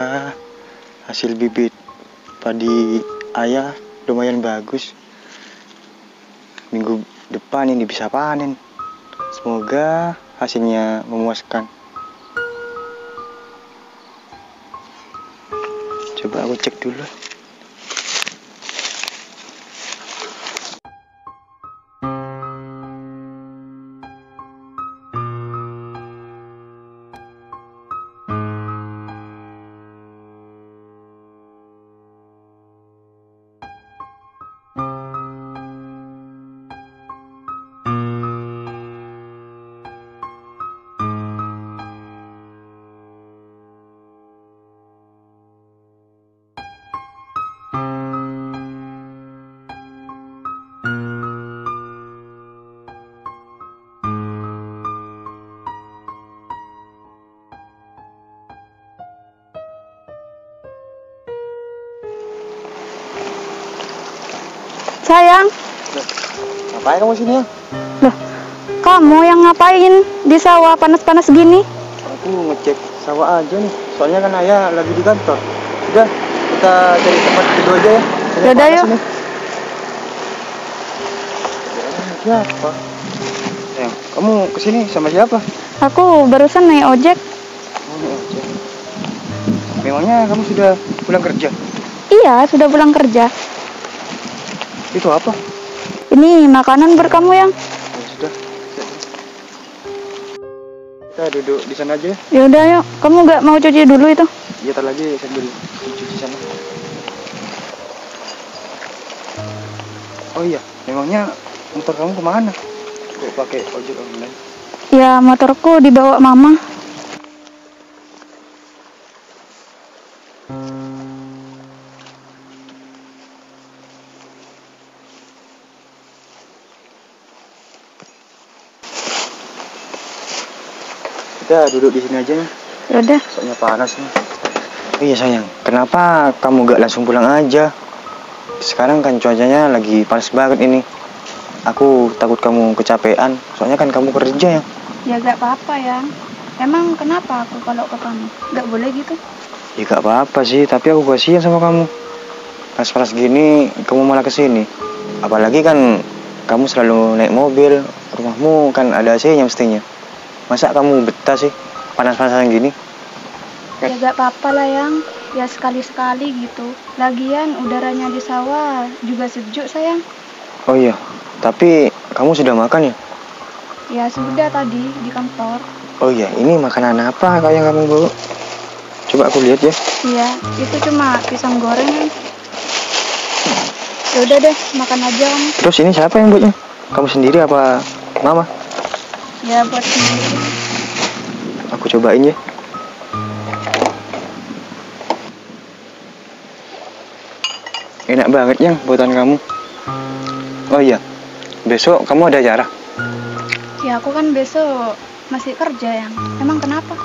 Hasil bibit padi ayah lumayan bagus. Minggu depan ini bisa panen. Semoga hasilnya memuaskan. Coba aku cek dulu. Sayang, Ngapain kamu sini ya? loh, kamu yang ngapain di sawah panas-panas gini? Aku ngecek sawah aja nih. Soalnya kan ayah lagi di kantor. Udah, kita cari tempat tidur aja ya. Yaudah, yuk. Siapa? Sayang, kamu ke sini sama siapa? Aku barusan naik ojek. Oh, ini aja. Memangnya kamu sudah pulang kerja? Iya, sudah pulang kerja. Itu apa? Ini makanan buat kamu yang. Oh, sudah. Kita duduk di sana aja ya. Yaudah yuk, kamu gak mau cuci dulu itu? Iya, tar lagi sambil cuci sana. Oh iya, memangnya motor kamu ke mana? Kok pakai ojek online? Ya, motorku dibawa mama. Kita duduk di sini aja ya. Yaudah, Soalnya panas nih. Oh iya sayang, kenapa kamu gak langsung pulang aja? Sekarang kan cuacanya lagi panas banget ini. Aku takut kamu kecapean, soalnya kan kamu kerja ya. ya gak apa-apa ya. Emang kenapa aku kalau ke kamu? Gak boleh gitu? Ya gak apa-apa sih, tapi aku kasihan sama kamu. Panas-panas gini, kamu malah ke sini. Apalagi kan kamu selalu naik mobil, rumahmu kan ada AC-nya mestinya. Masa kamu betah sih panas-panasan gini? Ya gak apa-apa lah yang. Ya sekali-sekali gitu. Lagian udaranya di sawah juga sejuk sayang. Oh iya, tapi kamu sudah makan ya? Ya sudah tadi di kantor. Oh iya, ini makanan apa kak yang kamu bawa? Coba aku lihat ya. Iya, itu cuma pisang goreng. Ya udah deh, makan aja kamu. Terus ini siapa yang buatnya? Kamu sendiri apa mama? Ya buat sendiri. Aku cobain ya. Enak banget yang buatan kamu. Oh iya, besok kamu ada acara? Ya aku kan besok masih kerja yang. Emang kenapa?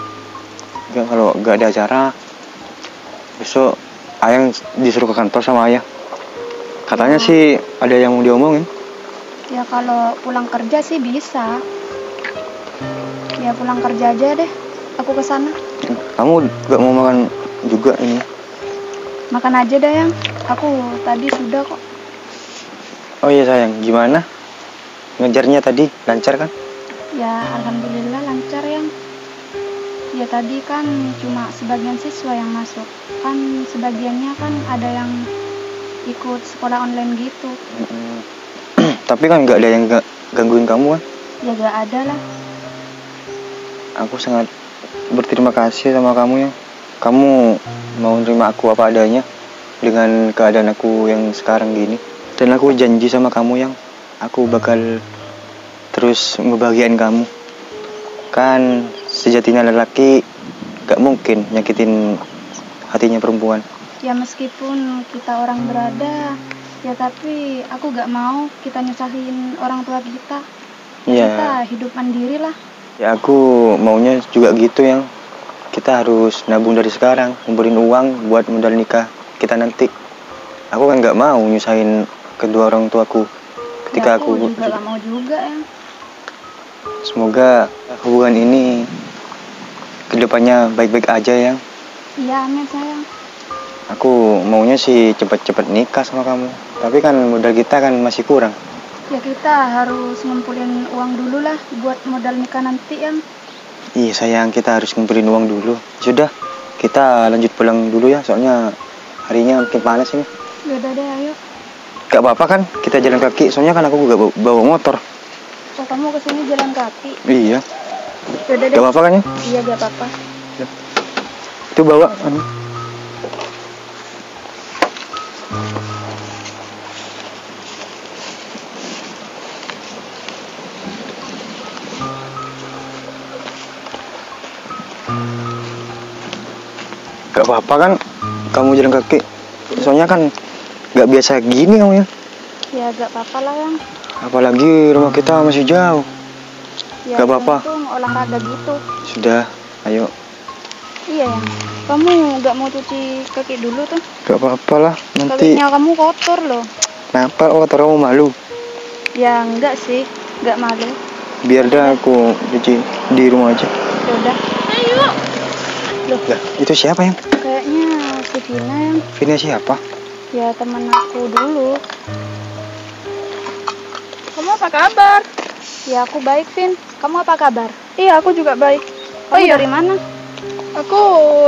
Enggak, kalau nggak ada acara, besok ayang disuruh ke kantor sama ayah. Katanya Oh. sih ada yang mau diomongin. Ya kalau pulang kerja sih bisa. Ya pulang kerja aja deh. Aku ke sana. Kamu nggak mau makan juga ini? Makan aja deh yang. Aku tadi sudah kok. Oh iya sayang, gimana? Ngejarnya tadi lancar kan? Ya alhamdulillah lancar yang. Ya tadi kan cuma sebagian siswa yang masuk. Kan sebagiannya kan ada yang ikut sekolah online gitu. Tapi kan nggak ada yang ga- gangguin kamu kan? Ya gak ada lah. Aku sangat berterima kasih sama kamu ya. Kamu mau nerima aku apa adanya dengan keadaan aku yang sekarang gini. Dan aku janji sama kamu yang aku bakal terus ngebahagiain kamu. Kan sejatinya lelaki gak mungkin nyakitin hatinya perempuan. Ya meskipun kita orang berada, ya tapi aku gak mau kita nyusahin orang tua kita. Iya. Kita hidup mandiri lah. Ya aku maunya juga gitu yang kita harus nabung dari sekarang, ngumpulin uang buat modal nikah kita nanti. Aku kan nggak mau nyusahin kedua orang tuaku ketika ya, aku, aku, juga gak mau juga ya. semoga hubungan ini ke depannya baik-baik aja yang Iya, amin sayang. Aku maunya sih cepet-cepet nikah sama kamu. Tapi kan modal kita kan masih kurang. Ya kita harus ngumpulin uang dulu lah buat modal nikah nanti yang. Iya sayang, kita harus ngumpulin uang dulu. Sudah, kita lanjut pulang dulu ya. Soalnya harinya makin panas ini. Yaudah deh, ayo. Gak apa-apa kan, kita jalan kaki. Soalnya kan aku gak bawa, bawa motor. Oh, kamu ke sini jalan kaki. Iya, Yaudah deh. gak apa-apa kan ya? Iya, gak apa-apa. Itu bawa. anu. Gak apa-apa kan kamu jalan kaki. Soalnya kan gak biasa gini kamu ya. Ya, gak apa-apa lah yang. Apalagi rumah kita masih jauh. Ya, Gak apa-apa. olahraga gitu. Sudah, ayo. Iya yang. Kamu gak mau cuci kaki dulu tuh? Gak apa-apa lah. Nanti Kakinya kamu kotor loh. kenapa kotor kamu malu? Ya enggak sih, enggak malu. Biar dah aku cuci di rumah aja. Yaudah. Ayo. Loh, Lah, itu siapa yang? Vina yang Vina siapa? ya temen aku dulu. Kamu apa kabar? Ya aku baik, Vin. Kamu apa kabar? Iya, aku juga baik. Kamu Oh iya, dari mana? aku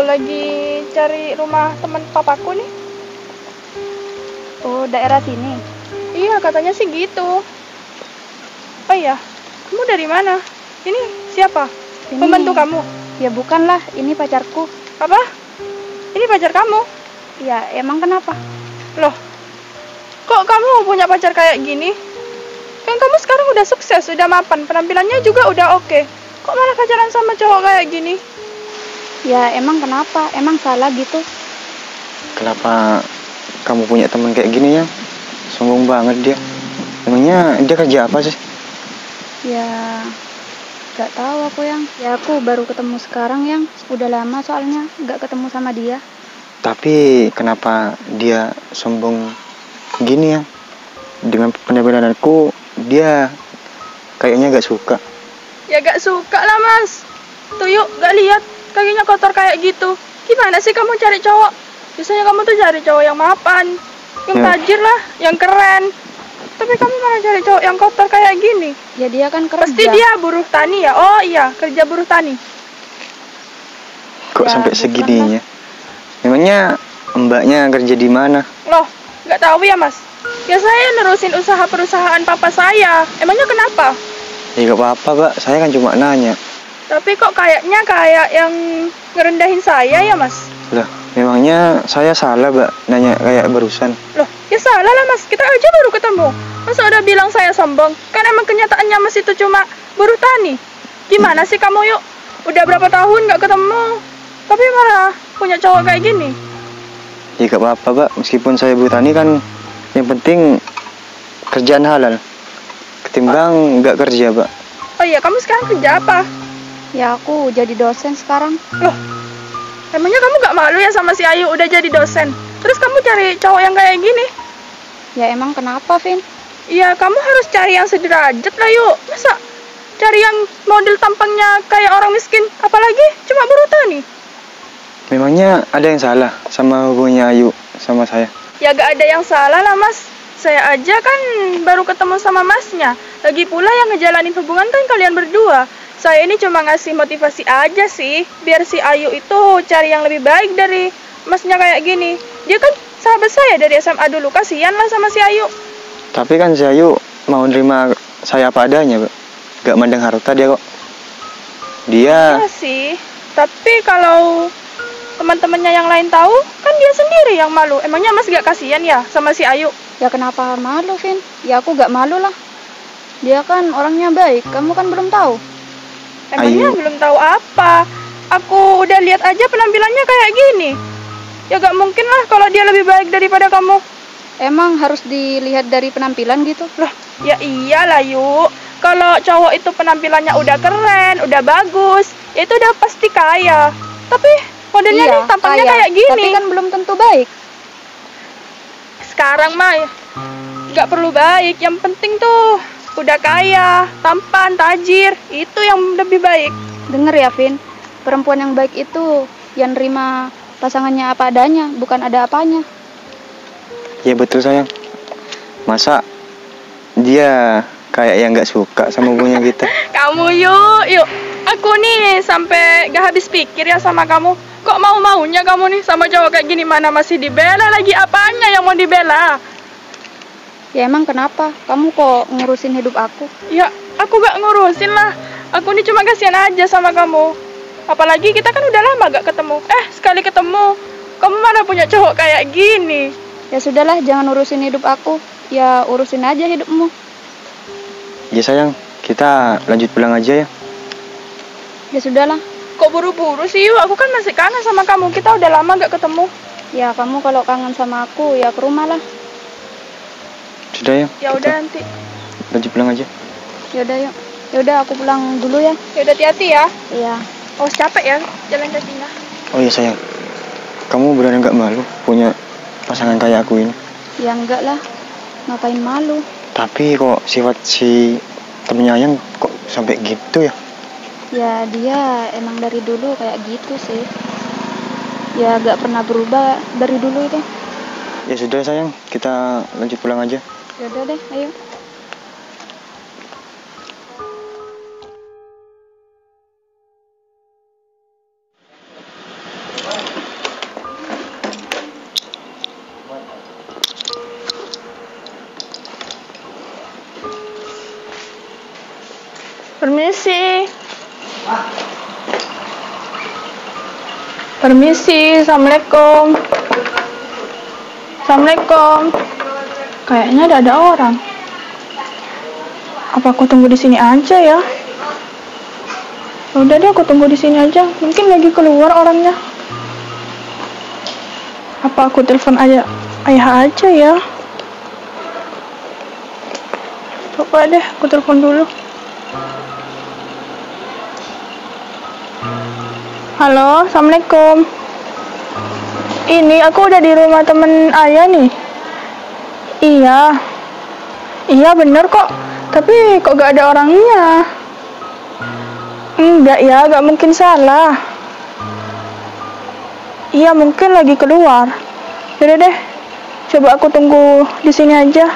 lagi cari rumah teman papaku nih. Oh, daerah sini. Iya, katanya sih gitu. Oh iya, kamu dari mana? Ini siapa? Ini- Pembantu kamu? Ya bukanlah, ini pacarku. Apa? Ini pacar kamu? Ya, emang kenapa? Loh, kok kamu punya pacar kayak gini? Kan kamu sekarang udah sukses, udah mapan, penampilannya juga udah oke. Kok malah pacaran sama cowok kayak gini? Ya, emang kenapa? Emang salah gitu? Kenapa kamu punya teman kayak gini ya? Sombong banget dia. Emangnya dia kerja apa sih? Ya, gak tahu aku yang. Ya aku baru ketemu sekarang yang. Udah lama soalnya gak ketemu sama dia. Tapi kenapa dia sombong gini ya? Dengan penampilan aku, dia kayaknya gak suka. Ya gak suka lah mas Tuh yuk gak lihat kakinya kotor kayak gitu Gimana sih kamu cari cowok Biasanya kamu tuh cari cowok yang mapan Yang Ya. tajir lah, yang keren Tapi kamu malah cari cowok yang kotor kayak gini Ya dia kan kerja. Pasti dia buruh tani ya Oh iya kerja buruh tani Kok Ya, sampai segininya? Memangnya mbaknya kerja di mana? Loh gak tahu ya mas Ya saya nerusin usaha perusahaan papa saya Emangnya kenapa? Ya gak apa-apa, Mbak. Saya kan cuma nanya. Tapi kok kayaknya kayak yang ngerendahin saya ya mas Lah, memangnya saya salah, Mbak, nanya kayak barusan. Loh, ya salah lah mas, kita aja baru ketemu Masa udah bilang saya sombong? Kan emang kenyataannya mas itu cuma buruh tani Gimana sih kamu yuk? Udah berapa tahun gak ketemu Tapi malah punya cowok kayak gini Ya gak apa-apa, Mbak. Meskipun saya buruh tani kan yang penting kerjaan halal. Ketimbang nggak kerja, Mbak. Oh iya, kamu sekarang kerja apa? Ya aku jadi dosen sekarang. Loh, emangnya kamu gak malu ya sama si Ayu udah jadi dosen? Terus kamu cari cowok yang kayak gini? Ya emang kenapa, Vin? Iya, kamu harus cari yang sederajat lah yuk Masa cari yang model tampangnya kayak orang miskin? Apalagi cuma buruh tani Memangnya ada yang salah sama hubungannya Ayu sama saya? Ya gak ada yang salah lah mas Saya aja kan baru ketemu sama masnya Lagi pula yang ngejalanin hubungan kan kalian berdua Saya ini cuma ngasih motivasi aja sih Biar si Ayu itu cari yang lebih baik dari masnya kayak gini Dia kan sahabat saya dari SMA dulu Kasian lah sama si Ayu Tapi kan si Ayu mau nerima saya apa adanya, Mbak. Gak mandang harta dia kok. Dia Iya sih Tapi kalau teman-temannya yang lain tahu Kan dia sendiri yang malu Emangnya mas gak kasihan ya sama si Ayu Ya kenapa malu, Vin? Ya aku gak malu lah. Dia kan orangnya baik, kamu kan belum tahu. Emangnya Ayu. belum tahu apa? Aku udah lihat aja penampilannya kayak gini. Ya gak mungkin lah kalau dia lebih baik daripada kamu. Emang harus dilihat dari penampilan gitu? Loh, ya iyalah yuk. Kalau cowok itu penampilannya udah keren, udah bagus, ya itu udah pasti kaya. Tapi modelnya nih tampangnya kaya. kayak gini. Tapi kan belum tentu baik. Sekarang mah ya, nggak perlu baik. Yang penting tuh udah kaya, tampan, tajir. Itu yang lebih baik. Dengar ya, Vin. Perempuan yang baik itu yang nerima pasangannya apa adanya, bukan ada apanya. Ya betul sayang. Masa dia kayak yang nggak suka sama hubungan kita? Kamu yuk, yuk. Aku nih sampai gak habis pikir ya sama kamu. Kok mau-maunya kamu nih sama cowok kayak gini mana masih dibela lagi apanya yang mau dibela? Ya emang kenapa? Kamu kok ngurusin hidup aku? Ya, aku gak ngurusin lah. Aku nih cuma kasihan aja sama kamu. Apalagi kita kan udah lama gak ketemu. Eh, sekali ketemu, kamu mana punya cowok kayak gini? Ya sudahlah, jangan urusin hidup aku. Ya urusin aja hidupmu. Ya sayang, kita lanjut pulang aja ya. Ya sudahlah. Kok buru-buru sih yuk? Aku kan masih kangen sama kamu. Kita udah lama gak ketemu. Ya kamu kalau kangen sama aku ya ke rumah lah. Sudah ya. Ya udah nanti. Lanjut pulang aja. Ya udah yuk. Ya udah aku pulang dulu ya. Ya udah hati-hati ya. Iya. Oh, capek ya jalan kakinya. Oh iya sayang, kamu benar nggak malu punya pasangan kayak aku ini? Ya enggak lah. Ngapain malu? Tapi kok sifat si temennya Ayang kok sampai gitu ya? Ya dia emang dari dulu kayak gitu sih. Ya gak pernah berubah dari dulu itu. Ya sudah sayang, kita lanjut pulang aja. Ya udah deh, ayo. Permisi. Permisi, assalamualaikum. Assalamualaikum. Kayaknya ada ada orang. Apa aku tunggu di sini aja ya? Udah deh, aku tunggu di sini aja. Mungkin lagi keluar orangnya. Apa aku telepon ayah ayah aja ya? Coba deh, aku telepon dulu. Halo, assalamualaikum. Ini aku udah di rumah temen ayah nih. Iya, iya bener kok. Tapi kok gak ada orangnya? Enggak ya, gak mungkin salah. Iya mungkin lagi keluar. Yaudah deh, coba aku tunggu di sini aja.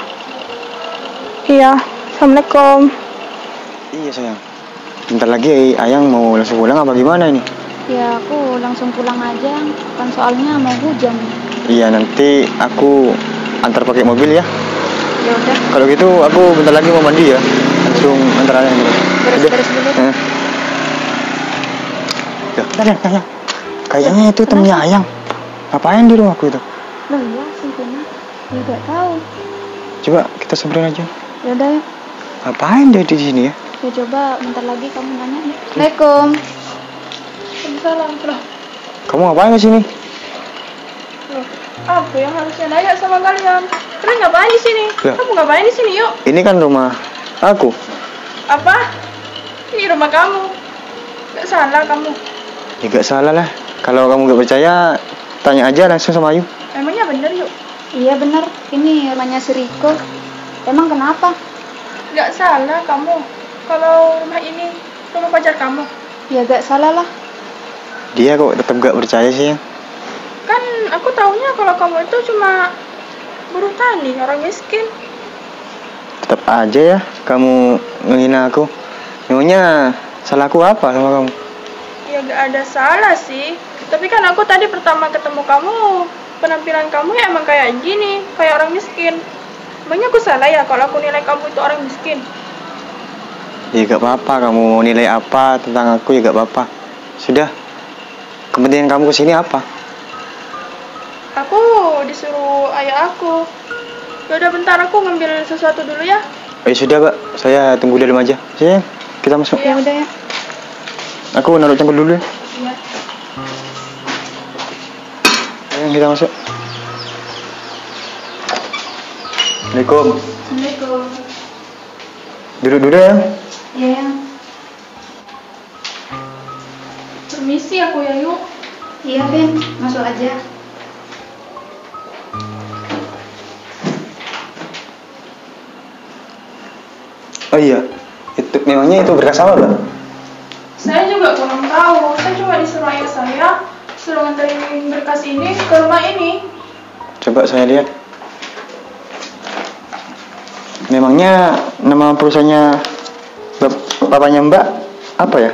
Iya, assalamualaikum. Iya sayang. Bentar lagi Ayang mau langsung pulang apa gimana ini? Ya aku langsung pulang aja. Kan soalnya mau hujan. Iya nanti aku antar pakai mobil ya. Ya udah, Kalau gitu aku bentar lagi mau mandi ya. Langsung antar Ayang gitu. beres-beres dulu. Eh. Ya, Ayang. Kayaknya itu temennya Ayang. Ngapain di rumahku itu? Loh iya, Sintina. Ya gak tahu. Coba kita samperin aja. Ya udah, yuk. Ngapain dia di sini ya? ya coba bentar lagi kamu nanya ya. Assalamualaikum. Salam, loh. Kamu ngapain di sini? Loh, aku yang harusnya nanya sama kalian. Kalian ngapain di sini? Lah. Kamu ngapain di sini, yuk? Ini kan rumah aku. Apa? Ini rumah kamu. Gak salah kamu. Ya gak salah lah. Kalau kamu gak percaya, tanya aja langsung sama Ayu. Emangnya bener, yuk? Iya bener, ini rumahnya si Riko. Emang kenapa? Gak salah kamu. Kalau rumah ini rumah pacar kamu. Ya gak salah lah. Dia kok tetap gak percaya sih ya. Aku taunya kalau kamu itu cuma buruh tani, orang miskin. Tetap aja ya kamu ngehina aku. Memangnya salahku apa sama kamu? Ya gak ada salah sih. Tapi kan aku tadi pertama ketemu kamu, penampilan kamu ya emang kayak gini, kayak orang miskin. Emangnya aku salah ya kalau aku nilai kamu itu orang miskin? Ya gak apa-apa kamu mau nilai apa tentang aku ya gak apa-apa. Sudah. Kepentingan kamu ke sini apa? Aku disuruh ayah aku. Ya udah bentar aku ngambil sesuatu dulu ya. Eh sudah pak, saya tunggu di dalam aja. Sini, kita masuk. Ya udah ya. Aku naruh cangkul dulu ya. Iya. Ayo kita masuk. Assalamualaikum. Assalamualaikum. Duduk dulu ya. Iya ya. Permisi aku ya yuk. Iya Ben, masuk aja. Oh iya, itu memangnya itu berkas apa, Mbak? Saya juga kurang tahu. Saya cuma disuruh ayah saya suruh nganterin berkas ini ke rumah ini. Coba saya lihat. Memangnya nama perusahaannya bap- bapaknya Mbak apa ya?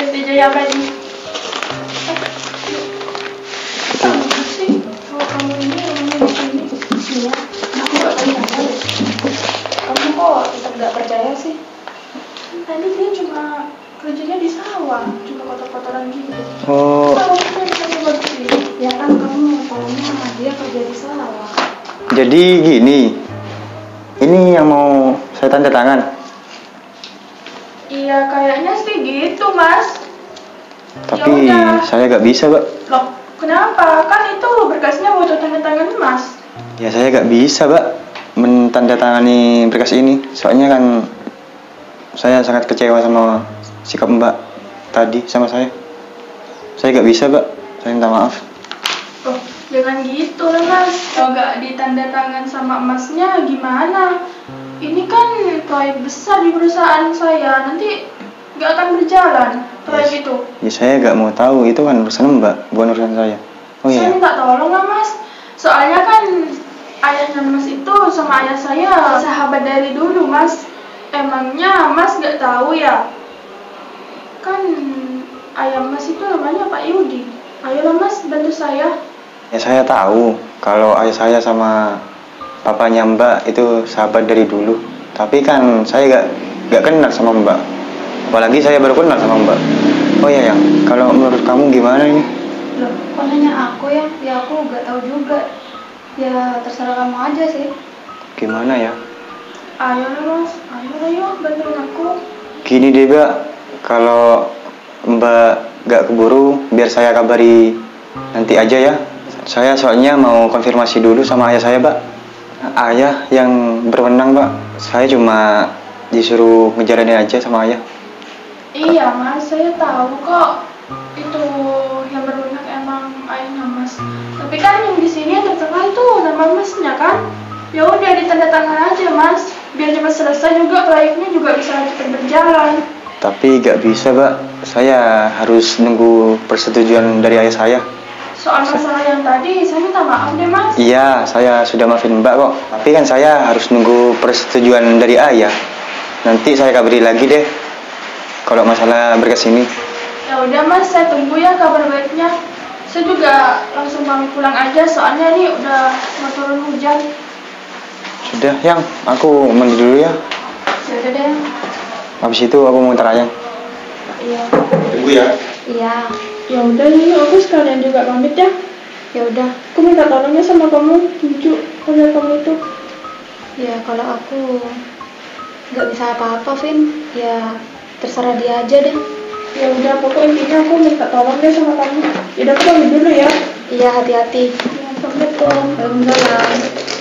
PT Jaya Abadi. Kamu sih, kalau kamu ini kok tetap gak percaya sih? Tadi dia cuma kerjanya di sawah, cuma kotor-kotoran gitu. Oh, Kalau kita bersih. Ya kan kamu tahunya dia kerja di sawah. jadi gini. Ini yang mau saya tanda tangan. Iya, kayaknya sih gitu, Mas. Tapi Ya udah. saya gak bisa, Mbak. Loh, kenapa? Kan itu berkasnya butuh tanda tangan Mas. Ya saya gak bisa, Mbak, mentandatangani berkas ini. Soalnya kan saya sangat kecewa sama sikap Mbak tadi sama saya. Saya gak bisa, Mbak. Saya minta maaf. Oh, jangan gitu lah Mas. Kalau nggak ditanda tangan sama emasnya gimana? Ini kan proyek besar di perusahaan saya. Nanti nggak akan berjalan proyek itu. Ya saya gak mau tahu, itu kan urusan Mbak, bukan urusan saya. Oh Saya iya, minta tolong lah Mas. Soalnya kan ayahnya Mas itu sama ayah saya sahabat dari dulu Mas. Emangnya Mas nggak tahu ya? Kan ayah Mas itu namanya Pak Yudi. Ayolah Mas bantu saya. ya saya tahu kalau ayah saya sama papanya Mbak itu sahabat dari dulu. Tapi kan saya gak, gak kenal sama Mbak. Apalagi saya baru kenal sama Mbak. Oh iya yang, kalau menurut kamu gimana ini? Loh, kok nanya aku ya? Ya aku gak tahu juga. Ya terserah kamu aja sih. Gimana ya? Ayolah Mas, ayolah yuk bantuin aku. Gini deh Mbak, kalau Mbak gak keburu, biar saya kabari nanti aja ya. Saya soalnya mau konfirmasi dulu sama ayah saya, Mbak. Ayah yang berwenang, Mbak. Saya cuma disuruh ngejalanin aja sama ayah. Iya Mas, saya tahu kok itu Mas. Tapi kan yang di sini tertera itu nama Masnya kan? Ya udah ditanda tangan aja Mas, biar cepat selesai juga proyeknya juga bisa cepat berjalan. Tapi gak bisa, Mbak. Saya harus nunggu persetujuan dari ayah saya. Soal masalah yang tadi, saya minta maaf deh Mas. Iya, saya sudah maafin Mbak kok. Tapi kan saya harus nunggu persetujuan dari ayah. Nanti saya kabari lagi deh. Kalau masalah berkas ini. Ya udah Mas, saya tunggu ya kabar baiknya. Saya juga langsung pamit pulang aja, soalnya ini udah mau turun hujan. Sudah, yang aku mandi dulu ya. Ya udah deh. Habis itu aku mau ntar ayang. Iya. Tunggu ya. Iya. Ya udah nih, aku sekalian juga pamit ya. Ya udah. Aku minta tolongnya sama kamu, Cucu, pada kamu itu. Ya kalau aku nggak bisa apa-apa, Vin. Ya terserah dia aja deh. Ya udah, pokoknya intinya aku minta tolong deh sama kamu. Ya udah, aku pamit dulu ya. Iya hati-hati. Ya, Assalamualaikum. Waalaikumsalam.